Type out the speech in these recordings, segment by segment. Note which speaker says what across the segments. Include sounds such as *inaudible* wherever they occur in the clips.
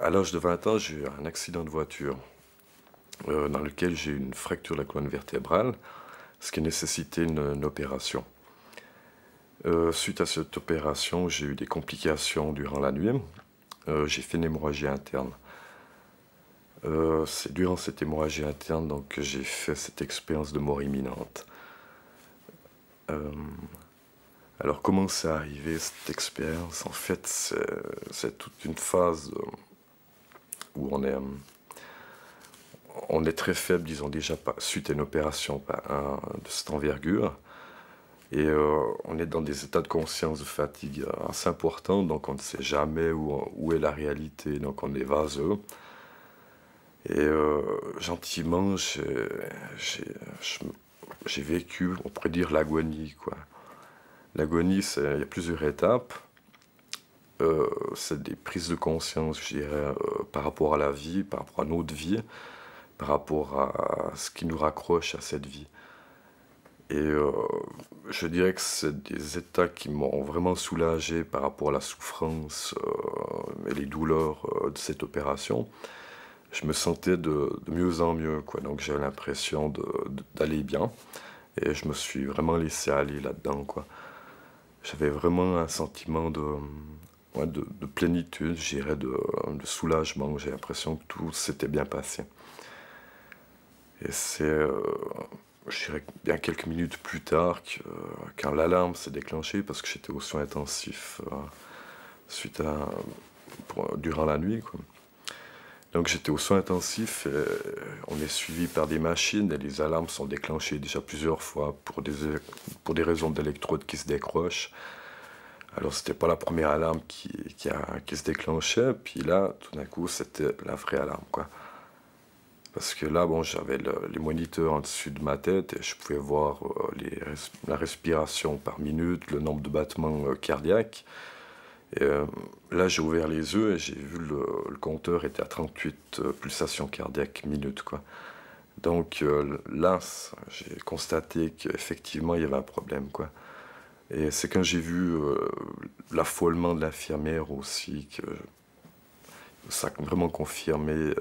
Speaker 1: à l'âge de 20 ans, j'ai eu un accident de voiture euh, dans lequel j'ai eu une fracture de la colonne vertébrale, ce qui a nécessité une, opération. Euh, suite à cette opération, j'ai eu des complications durant la nuit. Euh, j'ai fait une hémorragie interne. C'est durant cette hémorragie interne donc, que j'ai fait cette expérience de mort imminente. alors comment c'est arrivé cette expérience? En fait, c'est toute une phase où on est, on est très faible, disons déjà, suite à une opération de cette envergure. Et euh, on est dans des états de conscience de fatigue assez importants, donc on ne sait jamais où, où est la réalité, donc on est vaseux. Et euh, gentiment, j'ai vécu, on pourrait dire, l'agonie. L'agonie, il y a plusieurs étapes. Euh, c'est des prises de conscience, je dirais, euh, par rapport à la vie, par rapport à notre vie, par rapport à ce qui nous raccroche à cette vie. Et euh, je dirais que c'est des états qui m'ont vraiment soulagé par rapport à la souffrance et les douleurs de cette opération. Je me sentais de, mieux en mieux, quoi. donc j'avais l'impression d'aller bien. Et je me suis vraiment laissé aller là-dedans, quoi. J'avais vraiment un sentiment de, de, plénitude, j'irais de, de, soulagement. J'ai l'impression que tout s'était bien passé. Et c'est, euh, je dirais, bien quelques minutes plus tard, que, quand l'alarme s'est déclenchée, parce que j'étais aux soins intensifs euh, suite à, durant la nuit. Donc j'étais aux soins intensifs, et on est suivi par des machines et les alarmes sont déclenchées déjà plusieurs fois pour des, pour des raisons d'électrodes qui se décrochent. Alors c'était pas la première alarme qui, qui, se déclenchait, puis là, tout d'un coup, c'était la vraie alarme, quoi. Parce que là, bon, j'avais les moniteurs en dessus de ma tête et je pouvais voir euh, la respiration par minute, le nombre de battements euh, cardiaques. Et euh, là, j'ai ouvert les yeux et j'ai vu le, le, compteur était à 38 pulsations cardiaques minute, quoi. Donc là, j'ai constaté qu'effectivement, il y avait un problème, quoi. Et c'est quand j'ai vu euh, l'affolement de l'infirmière aussi que ça a vraiment confirmé euh,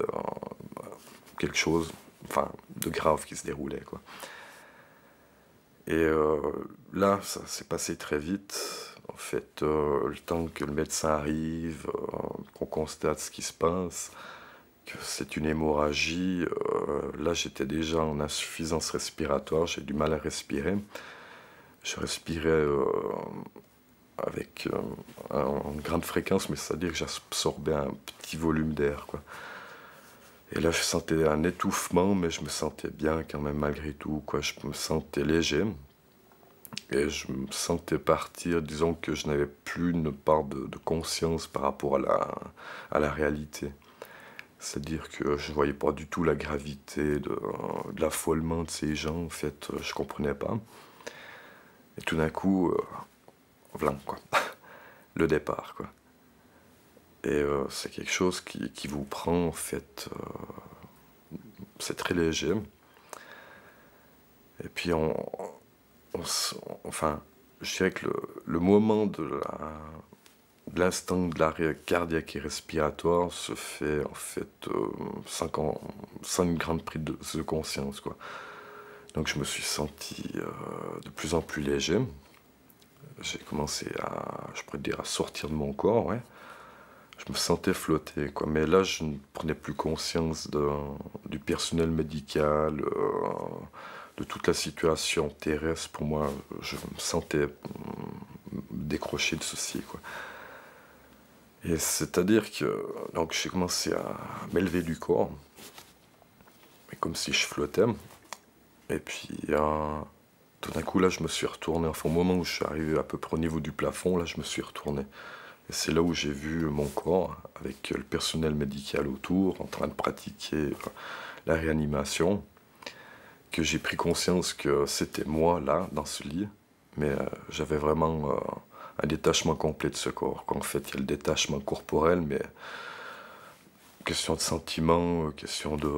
Speaker 1: quelque chose enfin, de grave qui se déroulait. Quoi. Et euh, là, ça s'est passé très vite. En fait, le temps que le médecin arrive, qu'on constate ce qui se passe, que c'est une hémorragie, là j'étais déjà en insuffisance respiratoire, j'ai du mal à respirer je respirais euh, avec euh, une grande fréquence, mais c'est-à-dire que j'absorbais un petit volume d'air. Quoi. Et là, je sentais un étouffement, mais je me sentais bien quand même malgré tout. Quoi. Je me sentais léger. Et je me sentais partir, disons que je n'avais plus une part de, conscience par rapport à la, à la réalité. C'est-à-dire que je ne voyais pas du tout la gravité de, de l'affolement de ces gens, en fait, je ne comprenais pas. Et tout d'un coup, euh, quoi. *laughs* le départ, quoi. Et euh, c'est quelque chose qui, qui, vous prend, en fait, euh, c'est très léger. Et puis, on, enfin, je dirais que le, le moment de l'instant de l'arrêt cardiaque et respiratoire se fait en fait sans, sans, une grande prise de conscience. Quoi. Donc je me suis senti euh, de plus en plus léger. J'ai commencé à, je pourrais dire, à sortir de mon corps, ouais. Je me sentais flotter, quoi. Mais là, je ne prenais plus conscience du personnel médical, euh, de toute la situation terrestre. Pour moi, je me sentais mm, décroché de ceci, quoi. Et c'est-à-dire que j'ai commencé à m'élever du corps, mais comme si je flottais. Et puis, euh, tout d'un coup, là, je me suis retourné. Enfin, au moment où je suis arrivé à peu près au niveau du plafond, là, je me suis retourné. Et c'est là où j'ai vu mon corps, avec le personnel médical autour, en train de pratiquer euh, la réanimation, que j'ai pris conscience que c'était moi, là, dans ce lit. Mais euh, j'avais vraiment un détachement complet de ce corps. Qu'en fait, il y a le détachement corporel, mais question de sentiment, question de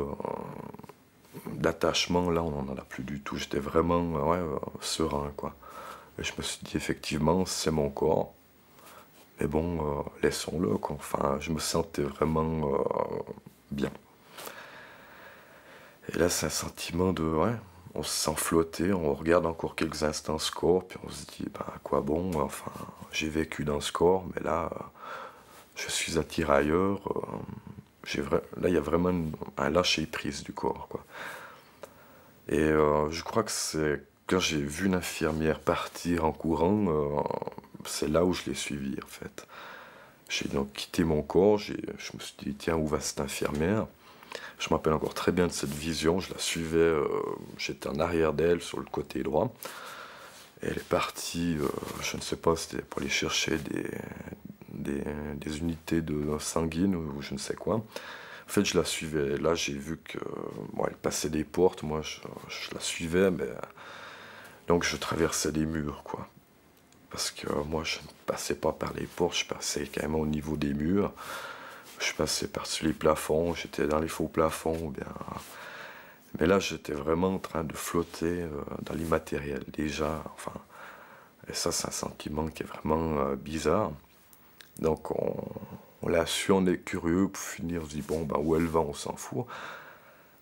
Speaker 1: d'attachement, là, on n'en a plus du tout. J'étais vraiment ouais, euh, serein, quoi. Et je me suis dit, effectivement, c'est mon corps. Mais bon, laissons-le. Enfin, je me sentais vraiment bien. Et là, c'est un sentiment de, ouais, on se sent flotter, on regarde encore quelques instants ce corps, puis on se dit, ben, à quoi bon, enfin, j'ai vécu dans ce corps, mais là, je suis un tirailleur, euh, là, il y a vraiment un lâcher-prise du corps, quoi. Et euh, je crois que c'est quand j'ai vu une infirmière partir en courant, euh, c'est là où je l'ai suivi, en fait. J'ai donc quitté mon corps, je me suis dit, tiens, où va cette infirmière? Je me rappelle encore très bien de cette vision. Je la suivais, euh, j'étais en arrière d'elle sur le côté droit. elle est partie, je ne sais pas, c'était pour aller chercher des, des, unités de sanguine ou je ne sais quoi. En fait, je la suivais. Là, j'ai vu que elle passait des portes. Moi, je, la suivais, mais donc je traversais des murs, quoi. Parce que moi, je ne passais pas par les portes, je passais même au niveau des murs je passais par-dessus les plafonds, j'étais dans les faux plafonds, bien. Mais là, j'étais vraiment en train de flotter euh, dans l'immatériel, déjà. Enfin, et ça, c'est un sentiment qui est vraiment euh, bizarre. Donc, on, l'a su, on est curieux, pour finir, on se dit, bon, ben, où elle va, on s'en fout.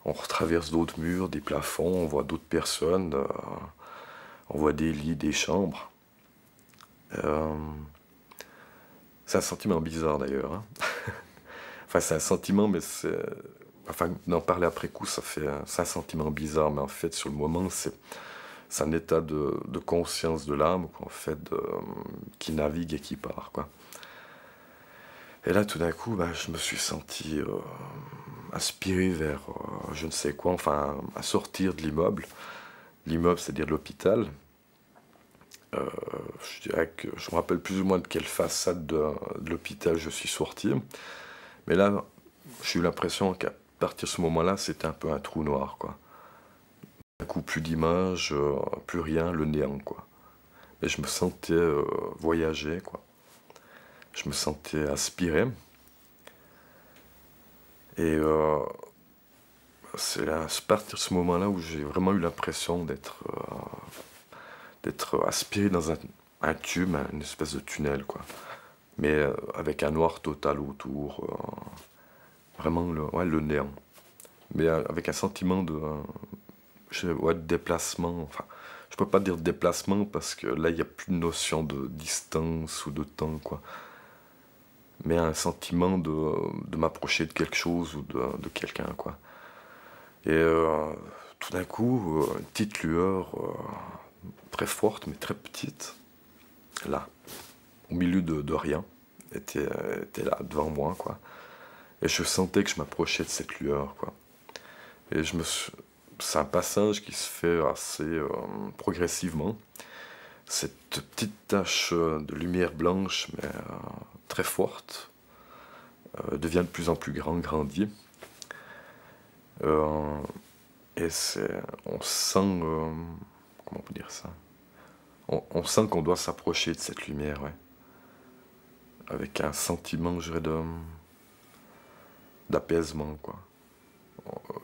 Speaker 1: On retraverse d'autres murs, des plafonds, on voit d'autres personnes, euh, on voit des lits, des chambres. c'est un sentiment bizarre d'ailleurs. Hein. *laughs* Enfin, c'est un sentiment, mais c'est. Enfin, d'en parler après coup, ça fait. Un sentiment bizarre, mais en fait, sur le moment, c'est. C'est un état de, conscience de l'âme, en fait, qui navigue et qui part, quoi. Et là, tout d'un coup, ben, je me suis senti euh, aspiré vers euh, je ne sais quoi, enfin, à sortir de l'immeuble. L'immeuble, c'est-à-dire l'hôpital. Euh, je dirais que je me rappelle plus ou moins de quelle façade de l'hôpital je suis sorti. Mais là, j'ai eu l'impression qu'à partir de ce moment-là, c'était un peu un trou noir, quoi. Un coup, plus d'images, euh, plus rien, le néant, quoi. Et je me sentais voyager, quoi. Je me sentais aspiré. Et euh, c'est à partir de ce moment-là où j'ai vraiment eu l'impression d'être d'être aspiré dans un, tube, une espèce de tunnel, quoi mais euh, avec un noir total autour, euh, vraiment le, ouais, le néant. Mais euh, avec un sentiment de, ouais, de déplacement, enfin, je peux pas dire déplacement parce que là, il n'y a plus de notion de distance ou de temps, quoi. Mais un sentiment de, de m'approcher de quelque chose ou de, de quelqu'un, quoi. Et tout d'un coup, une petite lueur très forte, mais très petite, là, au milieu de, rien, était, était, là devant moi, quoi. Et je sentais que je m'approchais de cette lueur, quoi. Et je me c'est un passage qui se fait assez euh, progressivement. Cette petite tache de lumière blanche, mais euh, très forte, euh, devient de plus en plus grande, grandit. et on sent, qu'on doit s'approcher de cette lumière, avec un sentiment, je d'apaisement.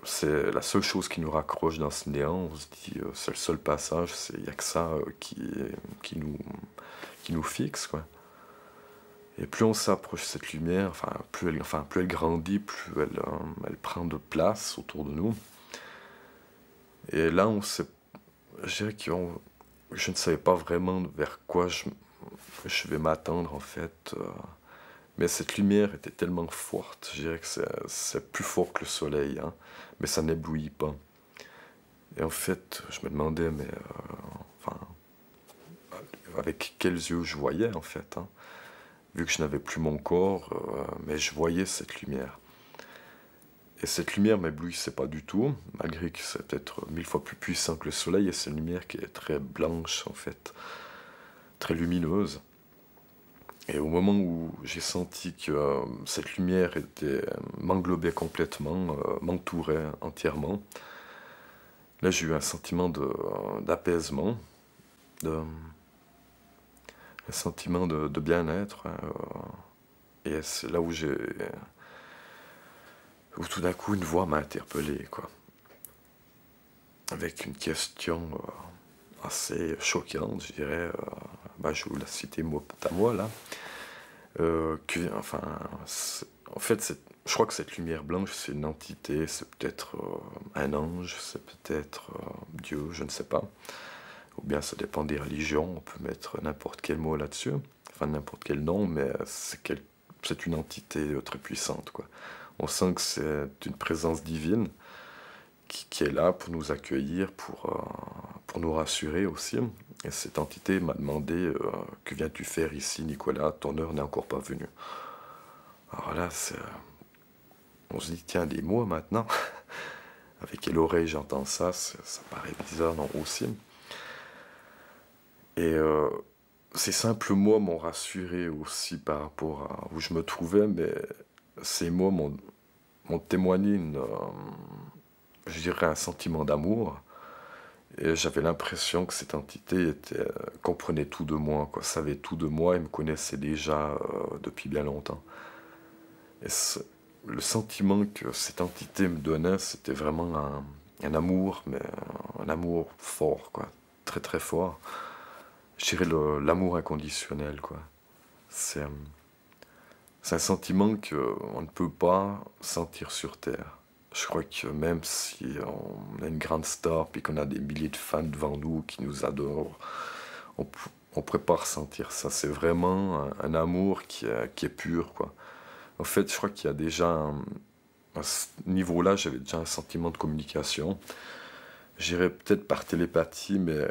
Speaker 1: C'est la seule chose qui nous raccroche dans ce néant. On se dit, euh, c'est le seul passage, il n'y a que ça euh, qui, qui, nous, qui nous fixe, quoi. Et plus on s'approche de cette lumière, enfin plus, elle, enfin, plus elle grandit, plus elle, euh, elle prend de place autour de nous. Et là, on je dirais je ne savais pas vraiment vers quoi je, je vais m'attendre en fait. Euh, mais cette lumière était tellement forte, je dirais que c'est plus fort que le soleil, hein, mais ça n'éblouit pas. Et en fait, je me demandais, mais euh, enfin, avec quels yeux je voyais en fait, hein, vu que je n'avais plus mon corps, euh, mais je voyais cette lumière. Et cette lumière m'éblouissait pas du tout, malgré que c'est peut-être mille fois plus puissant que le soleil, et c'est une lumière qui est très blanche en fait, très lumineuse. Et au moment où j'ai senti que euh, cette lumière était m'englobait complètement, euh, m'entourait entièrement, là j'ai eu un sentiment d'apaisement, de, un sentiment de, bien-être. Hein, euh, et c'est là où j'ai où tout d'un coup une voix m'a interpellé, quoi, avec une question assez choquante, je dirais. Bah, je vous la citer mot à moi là. Euh, enfin, en fait, je crois que cette lumière blanche, c'est une entité, c'est peut-être euh, un ange, c'est peut-être euh, Dieu, je ne sais pas. Ou bien ça dépend des religions, on peut mettre n'importe quel mot là-dessus, enfin n'importe quel nom, mais c'est une entité très puissante. Quoi. On sent que c'est une présence divine qui, est là pour nous accueillir, pour, euh, pour nous rassurer aussi. Et cette entité m'a demandé Que viens-tu faire ici, Nicolas? Ton heure n'est encore pas venue. Alors là, on se dit, tiens, des mots maintenant. *laughs* Avec quelle oreille j'entends ça, ça paraît bizarre, non, aussi. Et euh, ces simples mots m'ont rassuré aussi par rapport à où je me trouvais, mais ces mots m'ont témoigné euh, je dirais un sentiment d'amour. Et j'avais l'impression que cette entité euh, comprenait tout de moi, quoi, savait tout de moi et me connaissait déjà depuis bien longtemps. Et le sentiment que cette entité me donnait, c'était vraiment un, amour, mais un amour fort, quoi, très très fort. Je dirais l'amour inconditionnel, quoi. C'est un sentiment qu'on ne peut pas sentir sur Terre. Je crois que même si on a une grande star et qu'on a des milliers de fans devant nous qui nous adorent, on ne pourrait pas ressentir ça. C'est vraiment un, amour qui qui est pur, quoi. En fait, je crois qu'il y a déjà, à ce niveau-là, j'avais déjà un sentiment de communication. J'irais peut-être par télépathie, mais euh,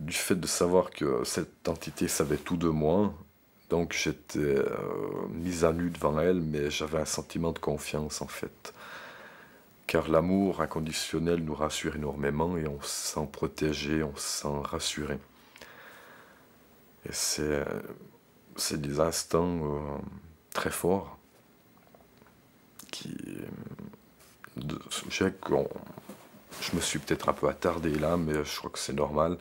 Speaker 1: du fait de savoir que cette entité savait tout de moi, donc j'étais euh, mise à nu devant elle, mais j'avais un sentiment de confiance en fait. Car l'amour inconditionnel nous rassure énormément et on se sent protégé, on se sent rassuré. Et c'est, des instants euh, très forts qui. Je, je me suis peut-être un peu attardé là, mais je crois que c'est normal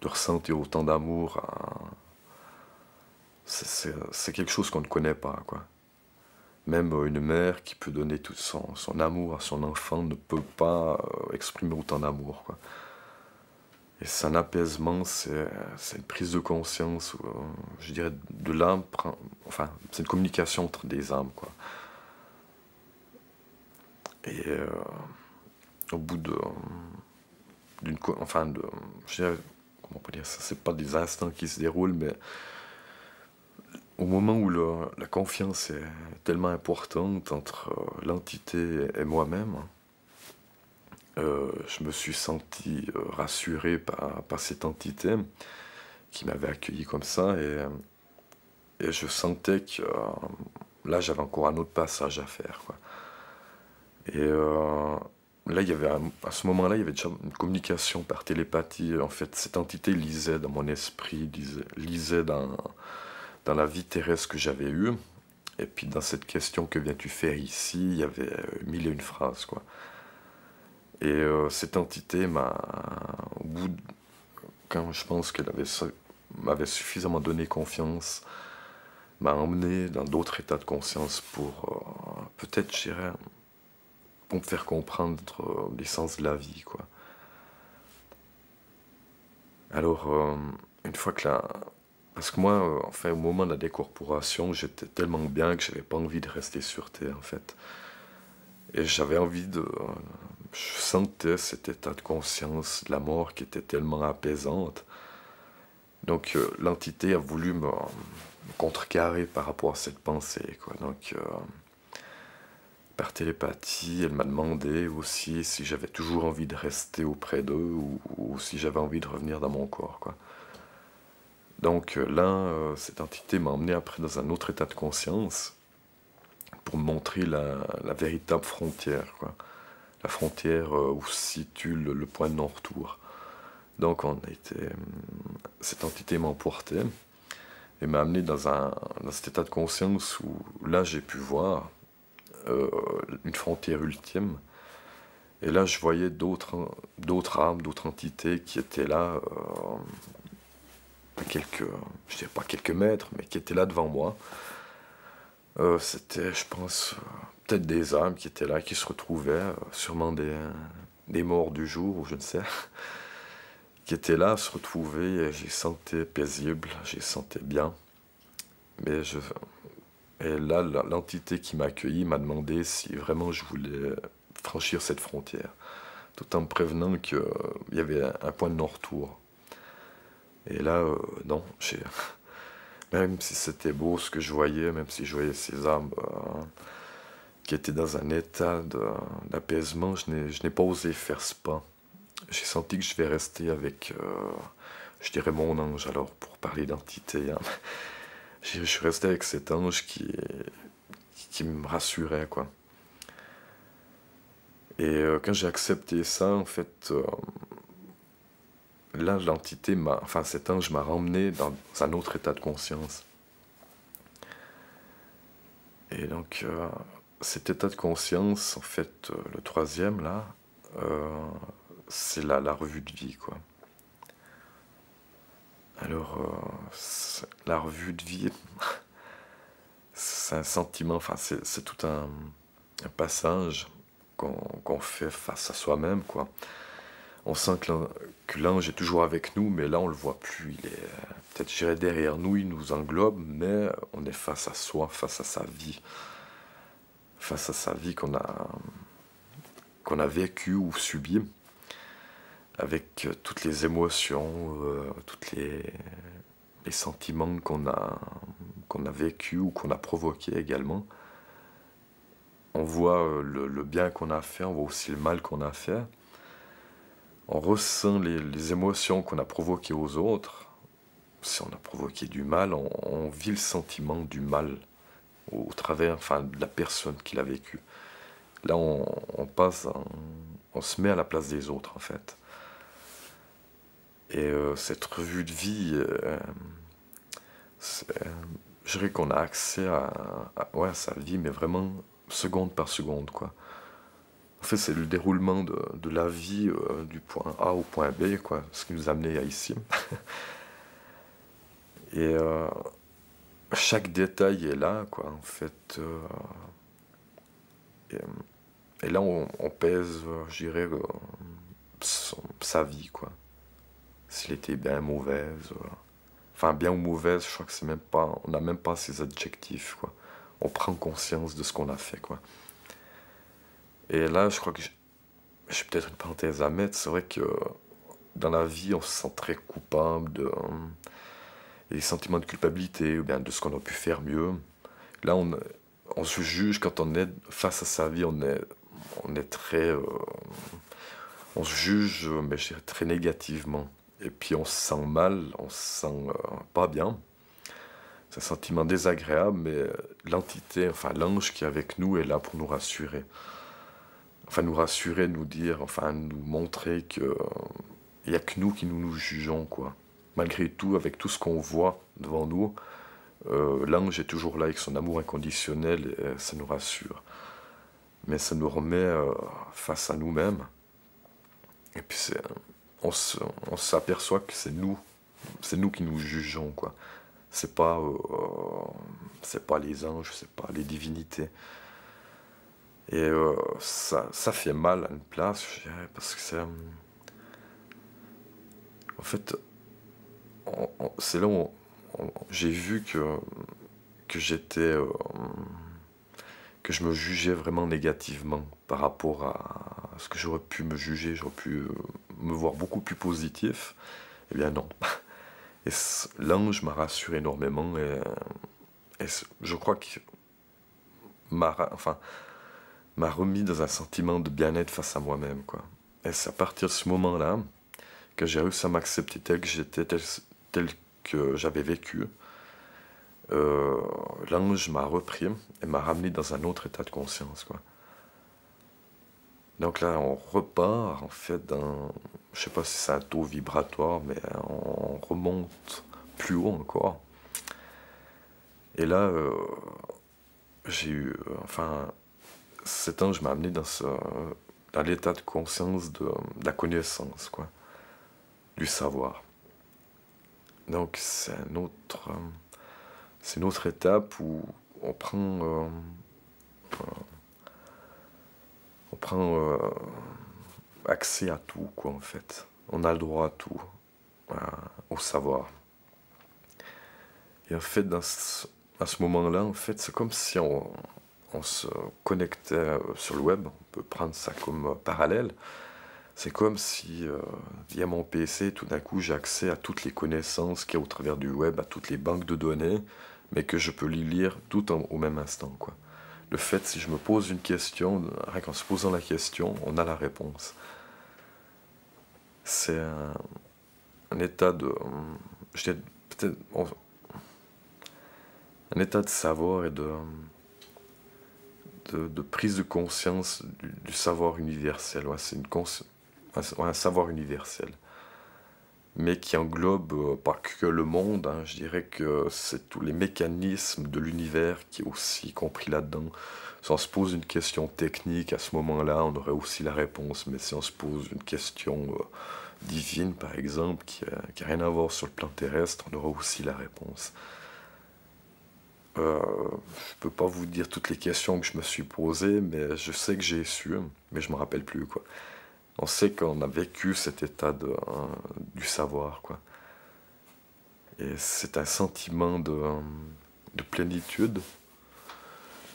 Speaker 1: de ressentir autant d'amour. C'est quelque chose qu'on ne connaît pas, quoi. Même une mère qui peut donner tout son, amour à son enfant ne peut pas euh, exprimer autant d'amour. Et c'est un apaisement, c'est une prise de conscience, euh, je dirais, de l'âme, enfin, c'est une communication entre des âmes, quoi. Et euh, au bout de. d'une. Enfin, de. Je dirais, comment on peut dire ça? C'est pas des instants qui se déroulent, mais au moment où la confiance est tellement importante entre euh, l'entité et moi-même, euh, je me suis senti rassuré par, par, cette entité qui m'avait accueilli comme ça et, et je sentais que là j'avais encore un autre passage à faire. Quoi. Et euh, là, il y avait à ce moment-là, il y avait déjà une communication par télépathie. En fait, cette entité lisait dans mon esprit, lisait, lisait dans, dans la vie terrestre que j'avais eue. Et puis dans cette question que viens-tu faire ici, il y avait euh, mille et une phrases, quoi. Et euh, cette entité m'a, au bout, quand je pense qu'elle avait m'avait suffisamment donné confiance, m'a emmené dans d'autres états de conscience pour peut-être, je dirais, pour me faire comprendre euh, l'essence de la vie, quoi. Alors, euh, une fois que là... Parce que moi, euh, enfin, au moment de la décorporation, j'étais tellement bien que j'avais pas envie de rester sur Terre, en fait. Et j'avais envie de... Je sentais cet état de conscience de la mort qui était tellement apaisante. Donc, l'entité a voulu me, contrecarrer par rapport à cette pensée, quoi. Donc par télépathie, elle m'a demandé aussi si j'avais toujours envie de rester auprès d'eux ou, si j'avais envie de revenir dans mon corps. Quoi. Donc euh, là, euh, cette entité m'a emmené après dans un autre état de conscience pour me montrer la, véritable frontière, la frontière euh, où se situe le, point de non-retour. Donc on était, cette entité m'a emporté et m'a amené dans, un, dans cet état de conscience où là j'ai pu voir une frontière ultime. Et là, je voyais d'autres, âmes, d'autres entités qui étaient là, à quelques, je dirais pas quelques mètres, mais qui étaient là devant moi. Euh, c'était, je pense, peut-être des âmes qui étaient là, qui se retrouvaient, sûrement des, des morts du jour, ou je ne sais, *laughs* qui étaient là, se retrouver, et j'ai senti paisible, j'ai senti bien. Mais je, Et là, l'entité qui m'a accueilli m'a demandé si vraiment je voulais franchir cette frontière, tout en me prévenant qu'il y avait un point de non-retour. Et là, euh, non, *laughs* même si c'était beau ce que je voyais, même si je voyais ces âmes euh, qui étaient dans un état d'apaisement, je n'ai pas osé faire ce pas. J'ai senti que je vais rester avec, euh, je dirais mon ange alors, pour parler d'entité. Hein. *laughs* Je suis resté avec cet ange qui, qui me rassurait, quoi. Et euh, quand j'ai accepté ça, en fait, là, l'entité m'a, enfin, cet ange m'a ramené dans un autre état de conscience. Et donc, euh, cet état de conscience, en fait, le troisième, là, c'est la, revue de vie, quoi. Alors, euh, la revue de vie, *laughs* c'est un sentiment, c'est tout un, passage qu'on fait face à soi-même, quoi. On sent que l'ange est toujours avec nous, mais là, on le voit plus. Il est peut-être, derrière nous, il nous englobe, mais on est face à soi, face à sa vie. Face à sa vie qu'on a, qu'on a vécue ou subie avec euh, toutes les émotions, euh, tous les, sentiments qu'on a, qu'on a vécu ou qu'on a provoqués également. On voit euh, le, bien qu'on a fait, on voit aussi le mal qu'on a fait. On ressent les, émotions qu'on a provoquées aux autres. Si on a provoqué du mal, on, vit le sentiment du mal au, travers enfin, de la personne qui l'a vécu. Là, on, passe, on se met à la place des autres en fait. Et euh, cette revue de vie, euh, je dirais qu'on a accès à, ouais, sa vie, mais vraiment seconde par seconde. Quoi. En fait, c'est le déroulement de, la vie euh, du point A au point B, quoi, ce qui nous a à ici. *laughs* Et chaque détail est là, quoi, en fait. Et, là, on, pèse, je dirais, sa vie, quoi s'il était bien mauvaise. Euh, enfin, bien ou mauvaise, je crois que c'est même pas. On n'a même pas ces adjectifs, quoi. On prend conscience de ce qu'on a fait, quoi. Et là, je crois que j'ai peut-être une parenthèse à mettre. C'est vrai que dans la vie, on se sent très coupable de. des sentiments de culpabilité ou bien de ce qu'on aurait pu faire mieux. Là, on, se juge quand on est face à sa vie, on est, très. Euh, on se juge, mais je dirais très négativement et puis on se sent mal, on se sent euh, pas bien. C'est un sentiment désagréable, mais l'entité, enfin l'ange qui est avec nous est là pour nous rassurer. Enfin nous rassurer, nous dire, enfin nous montrer que il n'y a que nous qui nous, nous jugeons, quoi. Malgré tout, avec tout ce qu'on voit devant nous, euh, l'ange est toujours là avec son amour inconditionnel et ça nous rassure. Mais ça nous remet euh, face à nous-mêmes. Et puis on s'aperçoit que c'est nous, c'est nous qui nous jugeons, quoi. C'est pas, euh, c'est pas les anges, c'est pas les divinités. Et euh, ça, ça fait mal à une place, je dirais, parce que c'est. En fait, c'est là où j'ai vu que, que j'étais. Euh, que je me jugeais vraiment négativement par rapport à ce que j'aurais pu me juger, j'aurais pu me voir beaucoup plus positif, eh bien non. *laughs* Et l'ange m'a rassuré énormément et, je crois que enfin, remis dans un sentiment de bien-être face à moi-même. quoi. Et c'est à partir de ce moment-là que j'ai réussi à m'accepter tel que j'étais, tel, que j'avais vécu. Euh, l'ange m'a repris et m'a ramené dans un autre état de conscience. quoi. Donc là, on repart en fait dans, je sais pas si c'est un taux vibratoire, mais on remonte plus haut encore. Et là, euh, j'ai eu, enfin, cet ange m'a amené dans, dans l'état de conscience de, la connaissance, quoi, du savoir. Donc c'est un autre, c'est une autre étape où on prend euh, on prend euh, accès à tout, quoi, en fait. On a le droit à tout, au savoir. Et en fait, dans à ce moment-là, en fait, c'est comme si on, se connectait euh, sur le web. On peut prendre ça comme euh, parallèle. C'est comme si, euh, via mon PC, tout d'un coup, j'ai accès à toutes les connaissances qu'il y a au travers du web, à toutes les banques de données, mais que je peux les lire tout au même instant. Quoi. Le fait, si je me pose une question, rien qu'en se posant la question, on a la réponse. C'est un, état de... peut-être un état de savoir et de, de, prise de conscience du, savoir universel. c'est un, savoir universel, mais qui englobe euh, pas que le monde. Hein. je dirais que c'est tous les mécanismes de l'univers qui est aussi compris là-dedans. Si on se pose une question technique à ce moment-là, on aurait aussi la réponse. Mais si on se pose une question euh, divine, par exemple, qui n'a rien à voir sur le plan terrestre, on aura aussi la réponse. Euh, je peux pas vous dire toutes les questions que je me suis posées, mais je sais que j'ai su, mais je me rappelle plus quoi. On sait qu'on a vécu cet état de, hein, du savoir quoi. Et c'est un sentiment de, de plénitude,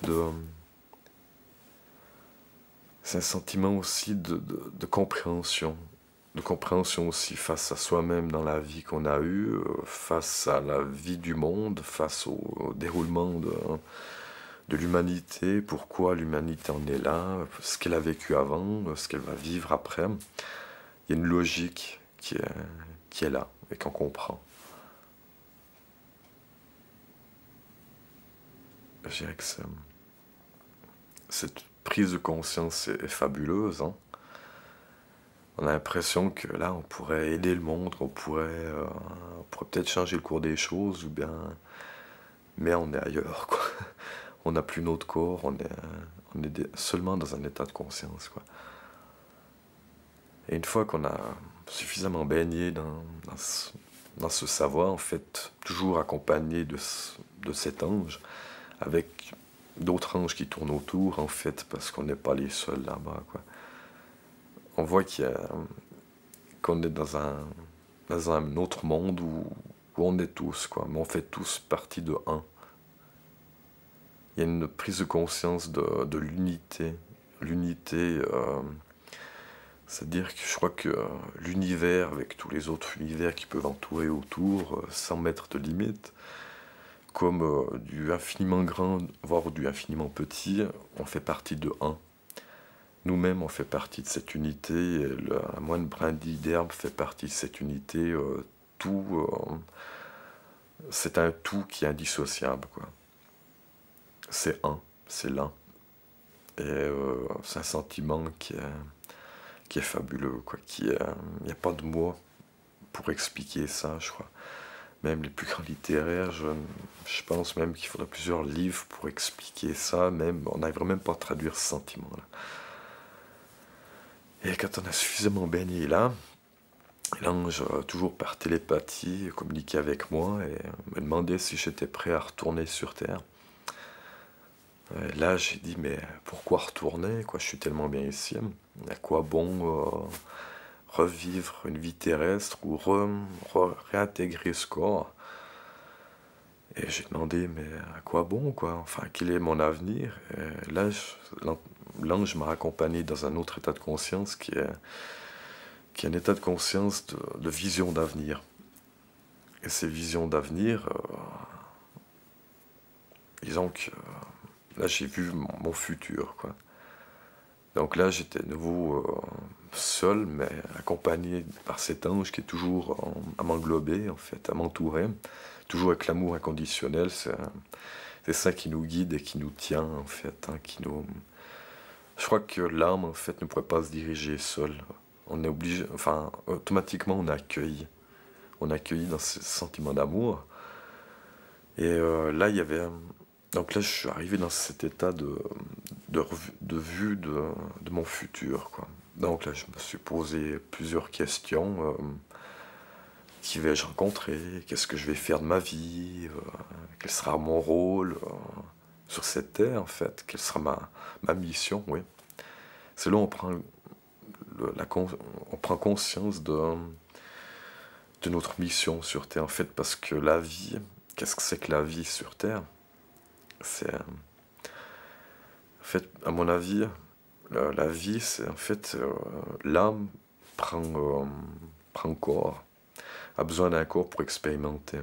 Speaker 1: de c'est un sentiment aussi de, de compréhension de compréhension aussi face à soi-même dans la vie qu'on a eue, euh, face à la vie du monde, face au, déroulement de, de l'humanité, pourquoi l'humanité en est là, ce qu'elle a vécu avant, ce qu'elle va vivre après. Il y a une logique qui est, est là et qu'on comprend. Je dirais que cette prise de conscience est, fabuleuse. Hein on a l'impression que là, on pourrait aider le monde, on pourrait, euh, peut-être changer le cours des choses, ou bien. Mais on est ailleurs. *laughs* On n'a plus notre corps, on est, seulement dans un état de conscience, quoi. Et une fois qu'on a suffisamment baigné dans, ce, savoir, fait, toujours accompagné de, de cet ange, avec d'autres anges qui tournent autour, en fait, parce qu'on n'est pas les seuls là-bas, on voit qu'on est dans un, dans un autre monde où, on est tous, quoi, mais on fait tous partie de un. Il y a une prise de conscience de, l'unité. L'unité, euh, c'est-à-dire que je crois que l'univers, avec tous les autres univers qui peuvent entourer autour, euh, sans mettre de limite, comme euh, du infiniment grand, voire du infiniment petit, on fait partie de un. Nous-mêmes, on fait partie de cette unité, le, la moindre brindille d'herbe fait partie de cette unité. Euh, tout, euh, c'est un tout qui est indissociable. Quoi. C'est un, c'est l'un. Et euh, c'est un sentiment qui est, fabuleux. Quoi, il n'y a pas de mots pour expliquer ça, je crois. Même les plus grands littéraires, je, je pense même qu'il faudrait plusieurs livres pour expliquer ça. Même, on n'arriverait même pas à traduire ce sentiment-là. Et quand on a suffisamment baigné là, l'ange, toujours par télépathie, communiquait avec moi et me demandait si j'étais prêt à retourner sur Terre. là, j'ai dit, mais pourquoi retourner? Quoi, Je suis tellement bien ici. À quoi bon euh, revivre une vie terrestre ou réintégrer ce corps? Et j'ai demandé, mais à quoi bon quoi? Enfin, quel est mon avenir? Là, l'ange m'a accompagné dans un autre état de conscience qui est, qui est un état de conscience de, vision d'avenir. Et ces visions d'avenir, euh, disons que euh, là j'ai vu mon, futur. Quoi. Donc là j'étais de nouveau euh, seul, mais accompagné par cet ange qui est toujours à m'englober, en fait, à m'entourer, toujours avec l'amour inconditionnel. C'est ça qui nous guide et qui nous tient, en fait, hein, qui nous je crois que l'âme, en fait, ne pourrait pas se diriger seule. On est obligé, enfin, automatiquement, on accueille. On accueille dans ce sentiment d'amour. Et euh, là, il y avait. Donc là, je suis arrivé dans cet état de, de, de vue de, de, mon futur. Quoi. Donc là, je me suis posé plusieurs questions. Euh, qui vais-je rencontrer? Qu'est-ce que je vais faire de ma vie? Euh, Quel sera mon rôle? Sur cette terre, en fait Quelle sera ma, ma mission Oui. C'est là où on prend, la, on prend conscience de, de notre mission sur Terre, en fait, parce que la vie, qu'est-ce que c'est que la vie sur Terre? C'est. En fait, à mon avis, la, vie, c'est en fait. L'âme prend, prend corps, a besoin d'un corps pour expérimenter.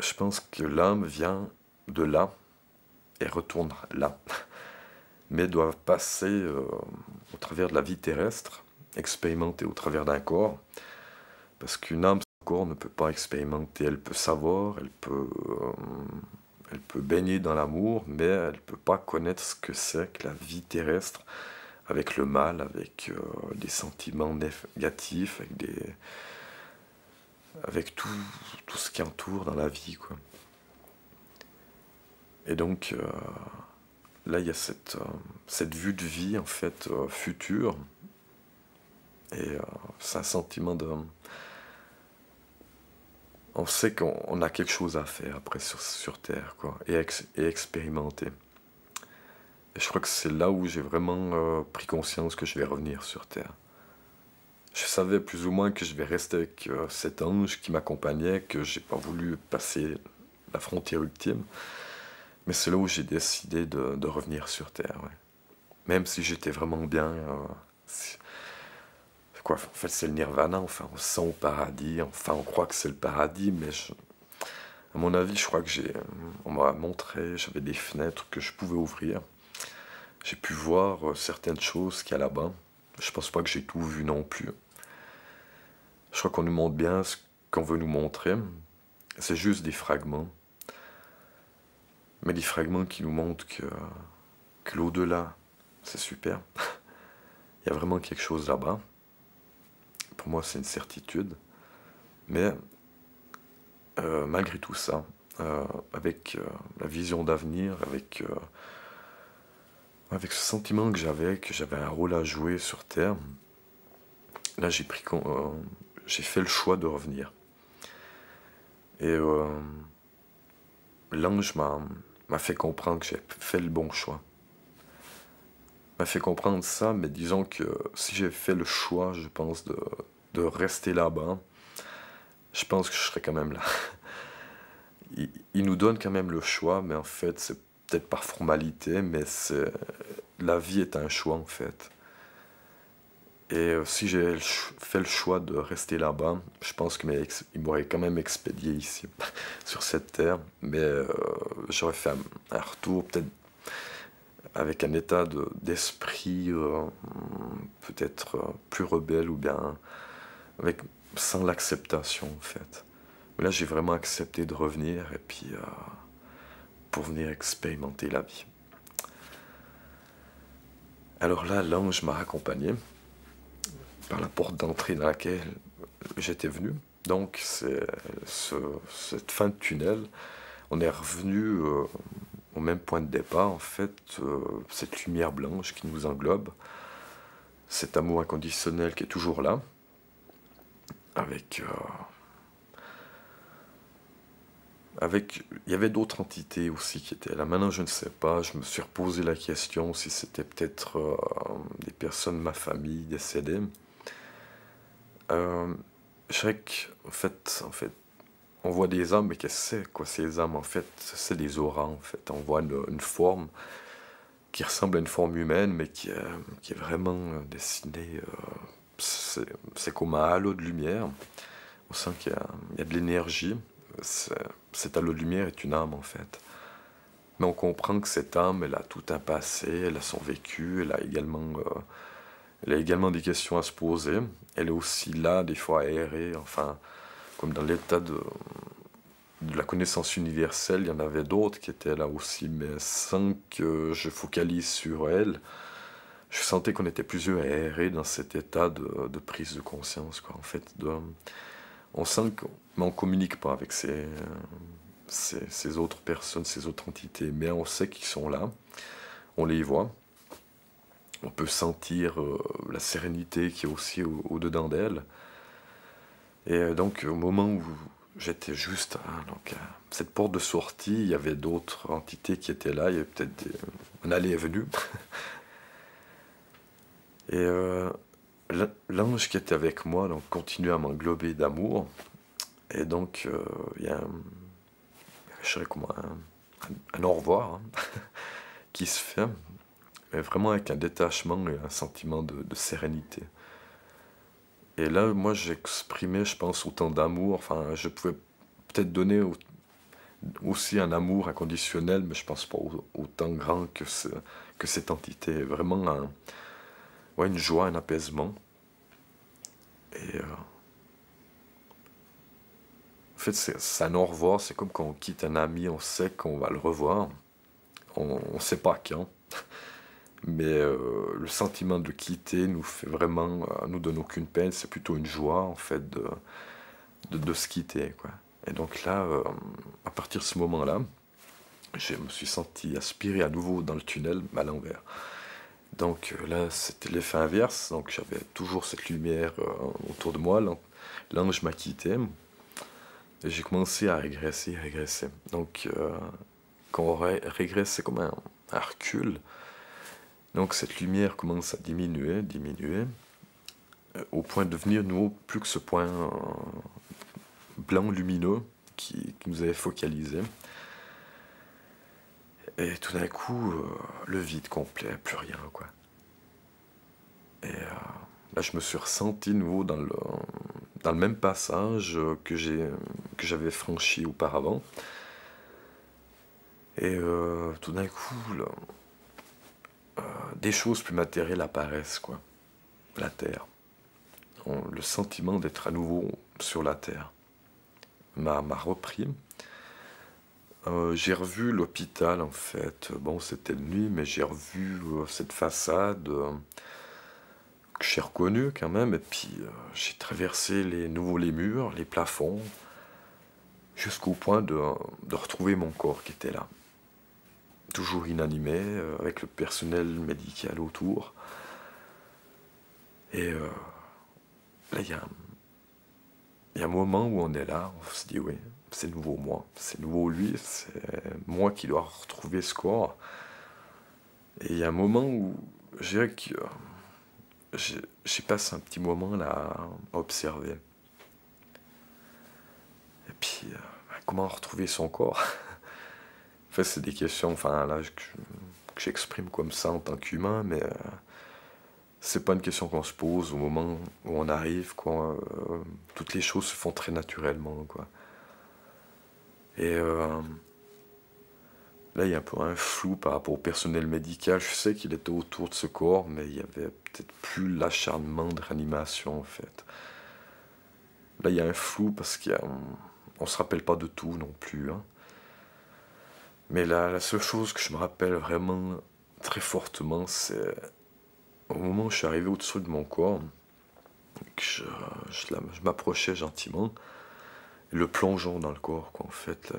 Speaker 1: Je pense que l'âme vient de là et retourne là, mais doit passer euh, au travers de la vie terrestre, expérimenter au travers d'un corps, parce qu'une âme sans corps ne peut pas expérimenter, elle peut savoir, elle peut, euh, elle peut baigner dans l'amour, mais elle ne peut pas connaître ce que c'est que la vie terrestre, avec le mal, avec euh, des sentiments négatifs, avec des avec tout, tout ce qui entoure dans la vie. Quoi. Et donc, euh, là, il y a cette, euh, cette vue de vie, en fait, euh, future. Et c'est un sentiment de... On sait qu'on a quelque chose à faire après sur, sur Terre, quoi, et, et expérimenter. Et je crois que c'est là où j'ai vraiment pris conscience que je vais revenir sur Terre. Je savais plus ou moins que je vais rester avec cet ange qui m'accompagnait, que j'ai pas voulu passer la frontière ultime. Mais c'est là où j'ai décidé de, revenir sur Terre. Même si j'étais vraiment bien. Euh, quoi, en fait, c'est le nirvana. Enfin, on sent au paradis. Enfin, on croit que c'est le paradis, mais à mon avis, je crois que j'ai. On m'a montré, j'avais des fenêtres que je pouvais ouvrir. J'ai pu voir euh, certaines choses qu'il y a là-bas. Je pense pas que j'ai tout vu non plus. Je crois qu'on nous montre bien ce qu'on veut nous montrer. C'est juste des fragments mais des fragments qui nous montrent que, que l'au-delà, c'est super. *laughs* Il y a vraiment quelque chose là-bas. Pour moi, c'est une certitude. Mais euh, malgré tout ça, euh, avec euh, la vision d'avenir, avec, avec ce sentiment que j'avais, que j'avais un rôle à jouer sur Terre, là j'ai pris j'ai fait le choix de revenir. Et l'ange m'a m'a fait comprendre que j'ai fait le bon choix. M'a fait comprendre ça, mais disons que si j'ai fait le choix, je pense, de, de rester là-bas, je pense que je serais quand même là. *laughs* Il, il, nous donne quand même le choix, mais en fait, c'est peut-être par formalité, mais la vie est un choix en fait. Et euh, si j'ai fait le choix de rester là-bas, je pense qu'il m'aurait quand même expédié ici, *laughs* sur cette terre. Mais euh, j'aurais fait un, retour peut-être avec un état d'esprit euh, peut-être plus rebelle ou bien avec, sans l'acceptation en fait. Mais là j'ai vraiment accepté de revenir et puis pour venir expérimenter la vie. Alors là, l'ange m'a accompagné par la porte d'entrée dans laquelle j'étais venu. Donc, c'est cette fin de tunnel, on est revenu euh, au même point de départ, en fait, euh, cette lumière blanche qui nous englobe, cet amour inconditionnel qui est toujours là, avec... Euh, avec, il y avait d'autres entités aussi qui étaient là. Maintenant, je ne sais pas. Je me suis reposé la question si c'était peut-être des personnes de ma famille décédées. Euh, Shrek, en fait, en fait, on voit des âmes, mais qu'est-ce que c'est, quoi, ces âmes En fait, c'est des auras, en fait. On voit une, forme qui ressemble à une forme humaine, mais qui, qui est vraiment euh, dessinée. Euh, c'est comme un halo de lumière. On sent qu'il y, y, a de l'énergie. Cet halo de lumière est une âme, en fait. Mais on comprend que cette âme, elle a tout un passé, elle a son vécu, elle a également euh, elle a également des questions à se poser. Elle est aussi là, des fois, errer. Enfin, comme dans l'état de, la connaissance universelle, il y en avait d'autres qui étaient là aussi, mais sans que je focalise sur elle, je sentais qu'on était plusieurs errer dans cet état de, prise de conscience. En fait, de, on sent qu'on ne communique pas avec ces, ces, ces, autres personnes, ces autres entités, mais on sait qu'ils sont là, on les voit, on peut sentir euh, la sérénité qui est aussi au-dedans d'elle. Et euh, donc au moment où j'étais juste à donc, cette porte de sortie, il y avait d'autres entités qui étaient là, il y avait peut-être un aller et venu. *laughs* et euh, l'ange qui était avec moi donc, à m'englober d'amour. Et donc il y a un, je comment, un, au revoir hein, *laughs* qui se fait, mais vraiment avec un détachement et un sentiment de, sérénité. Et là, moi, j'exprimais, je pense, autant d'amour. Enfin, je pouvais peut-être donner aussi un amour inconditionnel, mais je pense pas autant grand que, cette entité. Vraiment une joie, un apaisement. Et euh, en fait, c'est un au revoir, c'est comme quand on quitte un ami, on sait qu'on va le revoir. On ne sait pas quand. Mais euh, le sentiment de quitter nous fait vraiment, euh, nous donne aucune peine, c'est plutôt une joie en fait de, de, se quitter. Quoi. Et donc là, euh, à partir de ce moment-là, je me suis senti aspiré à nouveau dans le tunnel, à l'envers. Donc là, c'était l'effet inverse, donc j'avais toujours cette lumière autour de moi, l'ange m'a quitté, j'ai commencé à régresser, régresser. Donc, quand on régresse, c'est comme un, recul. Donc, cette lumière commence à diminuer, diminuer, euh, au point de devenir nouveau plus que ce point euh, blanc lumineux qui, nous avait focalisé. Et tout d'un coup, le vide complet, plus rien, quoi. Et là, je me suis ressenti nouveau dans le, dans le même passage que j'avais franchi auparavant. Et euh, tout d'un coup, euh, des choses plus matérielles apparaissent, quoi. La Terre. le sentiment d'être à nouveau sur la Terre m'a repris. Euh, j'ai revu l'hôpital en fait. Bon, c'était de nuit, mais j'ai revu cette façade que j'ai reconnu quand même, et puis euh, j'ai traversé les nouveaux les murs, les plafonds, jusqu'au point de, retrouver mon corps qui était là. Toujours inanimé, euh, avec le personnel médical autour. Et euh, là, il y, y, a un moment où on est là, on se dit, oui, c'est nouveau moi, c'est nouveau lui, c'est moi qui dois retrouver ce corps. Et il y a un moment où je dirais que j'ai passé un petit moment là à observer. Et puis, euh, comment retrouver son corps? *laughs* C'est des questions enfin, là, que, j'exprime comme ça en tant qu'humain, mais euh, c'est pas une question qu'on se pose au moment où on arrive. Quoi. Euh, toutes les choses se font très naturellement. Quoi. Et Là, il y a un peu un flou par rapport au personnel médical. Je sais qu'il était autour de ce corps, mais il y avait peut-être plus l'acharnement de réanimation, en fait. Là, il y a un flou parce qu'on ne se rappelle pas de tout non plus. Hein. Mais la, seule chose que je me rappelle vraiment très fortement, c'est au moment où je suis arrivé au-dessus de mon corps, que je, je m'approchais gentiment, le plongeon dans le corps, quoi, en fait,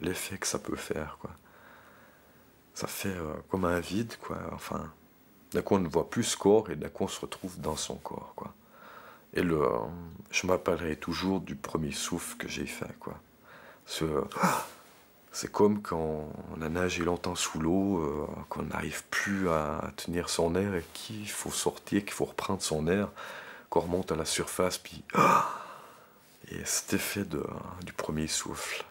Speaker 1: l'effet que ça peut faire, quoi ça fait euh, comme un vide, quoi. Enfin, d'un coup, on ne voit plus ce corps et d'un coup, on se retrouve dans son corps, quoi. Et le, euh, je m'appellerai toujours du premier souffle que j'ai fait, quoi. C'est comme quand on a nagé longtemps sous l'eau, euh, qu'on n'arrive plus à tenir son air et qu'il faut sortir, qu'il faut reprendre son air, qu'on remonte à la surface, puis... Et cet effet du premier souffle.